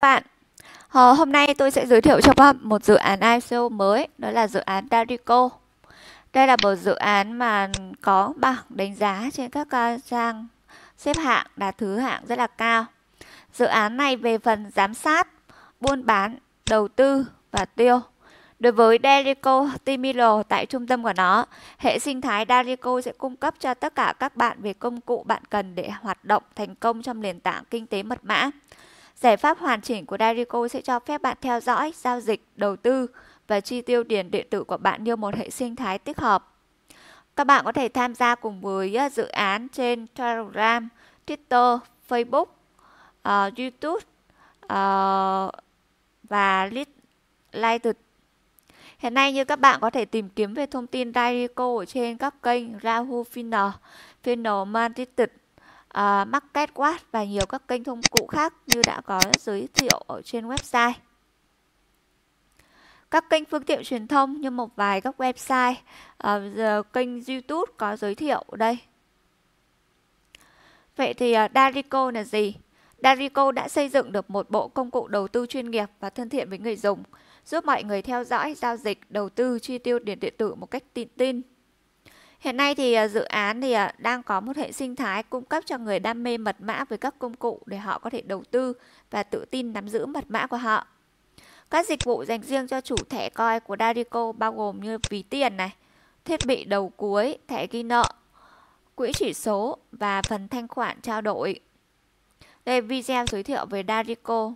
bạn ờ, Hôm nay tôi sẽ giới thiệu cho các bạn một dự án ICO mới Đó là dự án Darico. Đây là một dự án mà có bảng đánh giá trên các à, trang xếp hạng đạt thứ hạng rất là cao. Dự án này về phần giám sát, buôn bán, đầu tư và tiêu. Đối với Darico Timilo tại trung tâm của nó, hệ sinh thái Darico sẽ cung cấp cho tất cả các bạn về công cụ bạn cần để hoạt động thành công trong nền tảng kinh tế mật mã. Giải pháp hoàn chỉnh của Darico sẽ cho phép bạn theo dõi, giao dịch, đầu tư và chi tiêu tiền điện tử của bạn như một hệ sinh thái tích hợp. Các bạn có thể tham gia cùng với ờ, dự án trên Telegram, Twitter, Facebook, uh, YouTube uh, và Lighted. Hiện nay như các bạn có thể tìm kiếm về thông tin Darico ở trên các kênh Yahoo Finance, Final Marketing, uh, Market Watch và nhiều các kênh thông cụ khác như đã có giới thiệu ở trên website. Các kênh phương tiện truyền thông như một vài các website, uh, kênh YouTube có giới thiệu ở đây. Vậy thì uh, Darico là gì? Darico đã xây dựng được một bộ công cụ đầu tư chuyên nghiệp và thân thiện với người dùng, giúp mọi người theo dõi, giao dịch, đầu tư, chi tiêu tiền điện tử một cách tin tin Hiện nay thì à, dự án thì à, đang có một hệ sinh thái cung cấp cho người đam mê mật mã với các công cụ để họ có thể đầu tư và tự tin nắm giữ mật mã của họ. Các dịch vụ dành riêng cho chủ thẻ coi của Darico bao gồm như ví tiền này, thiết bị đầu cuối, thẻ ghi nợ, quỹ chỉ số và phần thanh khoản trao đổi. Đây video giới thiệu về Darico.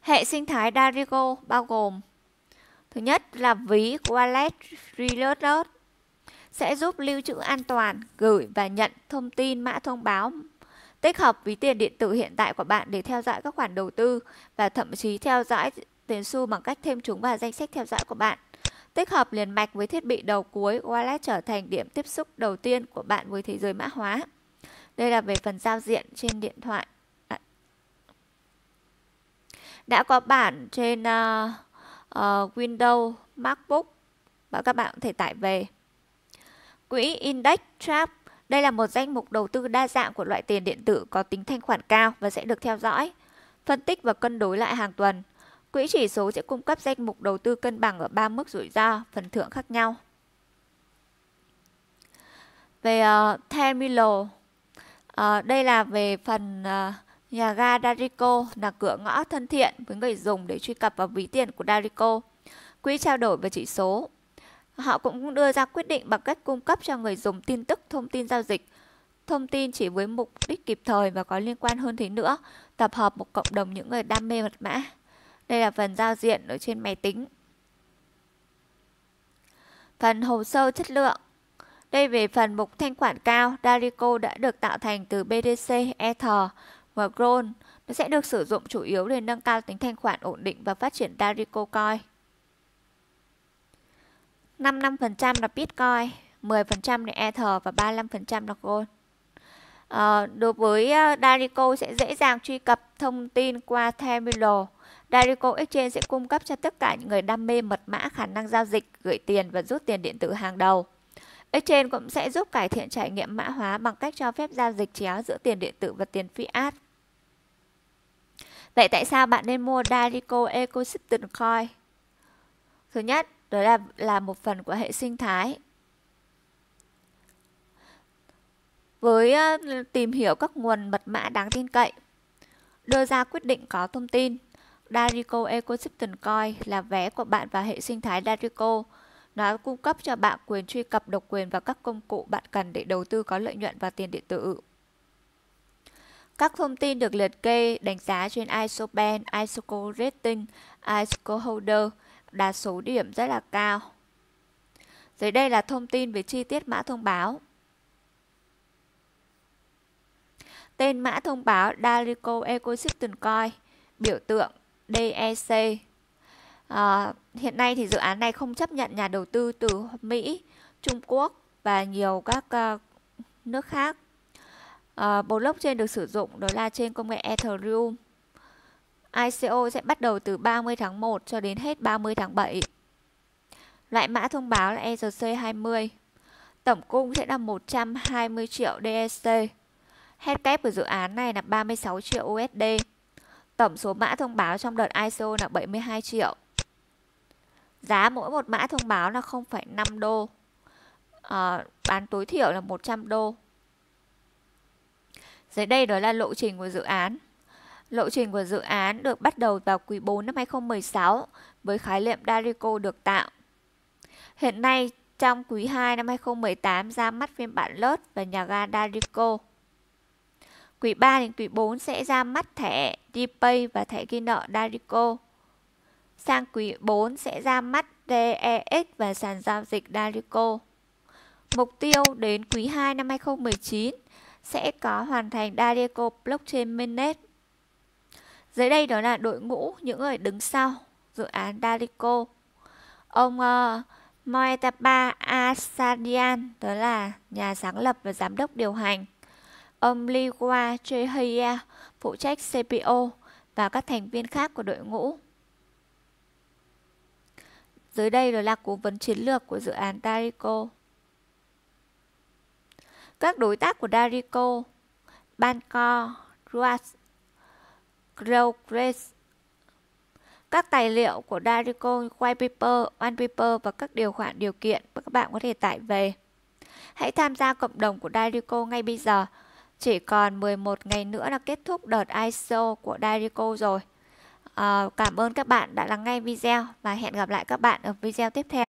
Hệ sinh thái Darico bao gồm Thứ nhất là ví Wallet Reloaded sẽ giúp lưu trữ an toàn, gửi và nhận thông tin mã thông báo tích hợp ví tiền điện tử hiện tại của bạn để theo dõi các khoản đầu tư và thậm chí theo dõi tiền xu bằng cách thêm chúng vào danh sách theo dõi của bạn. Tích hợp liền mạch với thiết bị đầu cuối, Wallet trở thành điểm tiếp xúc đầu tiên của bạn với thế giới mã hóa. Đây là về phần giao diện trên điện thoại. Đã có bản trên uh, uh, Windows, MacBook và các bạn có thể tải về. Quỹ Index Trap đây là một danh mục đầu tư đa dạng của loại tiền điện tử có tính thanh khoản cao và sẽ được theo dõi, phân tích và cân đối lại hàng tuần. Quỹ chỉ số sẽ cung cấp danh mục đầu tư cân bằng ở ba mức rủi ro, phần thưởng khác nhau. Về uh, Terminal, uh, đây là về phần uh, Nhà ga Darico là cửa ngõ thân thiện với người dùng để truy cập vào ví tiền của Darico. Quỹ trao đổi và chỉ số. Họ cũng đưa ra quyết định bằng cách cung cấp cho người dùng tin tức thông tin giao dịch. Thông tin chỉ với mục đích kịp thời và có liên quan hơn thế nữa, tập hợp một cộng đồng những người đam mê mật mã. Đây là phần giao diện ở trên máy tính. Phần hồ sơ chất lượng. Đây về phần mục thanh khoản cao, Darico đã được tạo thành từ BTC Ether và Gron nó sẽ được sử dụng chủ yếu để nâng cao tính thanh khoản ổn định và phát triển Darico Coin. 55% là Bitcoin, 10% là Ether và 35% là Gold. À, đối với ờ, Darico sẽ dễ dàng truy cập thông tin qua Terminal. Darico Exchange sẽ cung cấp cho tất cả những người đam mê mật mã khả năng giao dịch, gửi tiền và rút tiền điện tử hàng đầu. Exchange cũng sẽ giúp cải thiện trải nghiệm mã hóa bằng cách cho phép giao dịch chéo giữa tiền điện tử và tiền fiat. Vậy tại sao bạn nên mua Darico Ecosystem Coin? Thứ nhất, đó là là một phần của hệ sinh thái. Với uh, tìm hiểu các nguồn mật mã đáng tin cậy, đưa ra quyết định có thông tin. Darico Ecosystem Coin là vé của bạn vào hệ sinh thái Darico. Nó cung cấp cho bạn quyền truy cập độc quyền vào các công cụ bạn cần để đầu tư có lợi nhuận vào tiền điện tử. Các thông tin được liệt kê đánh giá trên ISO band, ISO rating, ISO holder đạt số điểm rất là cao. Dưới đây là thông tin về chi tiết mã thông báo. Tên mã thông báo Dalico Ecosystem Coin, biểu tượng DEC. À, hiện nay thì dự án này không chấp nhận nhà đầu tư từ Mỹ, Trung Quốc và nhiều các uh, nước khác uh, blockchain được sử dụng đó là trên công nghệ Ethereum. ICO sẽ bắt đầu từ 30 tháng 1 cho đến hết 30 tháng 7. Loại mã thông báo là ERC20. Tổng cung sẽ là 120 triệu DSC. Hết kép của dự án này là 36 triệu USD. Tổng số mã thông báo trong đợt ICO là 72 triệu. Giá mỗi một mã thông báo là 0,5 đô. À, bán tối thiểu là 100 đô. Dưới đây đó là lộ trình của dự án. Lộ trình của dự án được bắt đầu vào quý 4 năm 2016 với khái niệm Darico được tạo. Hiện nay, trong quý 2 năm 2018 ra mắt phiên bản lớt và nhà ga Darico. Quý 3 đến quý 4 sẽ ra mắt thẻ DPay và thẻ ghi nợ Darico. Sang quý 4 sẽ ra mắt DEX và sàn giao dịch Darico. Mục tiêu đến quý 2 năm 2019 sẽ có hoàn thành Dalico Blockchain Mainnet. Dưới đây đó là đội ngũ những người đứng sau dự án Dalico Ông uh, Moetapa Asadian, đó là nhà sáng lập và giám đốc điều hành. Ông Liwa Chehaya, phụ trách CPO và các thành viên khác của đội ngũ. Dưới đây đó là cố vấn chiến lược của dự án Dalico các đối tác của Darico, Banco, Ruas, Grow các tài liệu của Darico, white paper, one paper và các điều khoản điều kiện mà các bạn có thể tải về. Hãy tham gia cộng đồng của Darico ngay bây giờ. Chỉ còn 11 ngày nữa là kết thúc đợt ISO của Darico rồi. À, cảm ơn các bạn đã lắng nghe video và hẹn gặp lại các bạn ở video tiếp theo.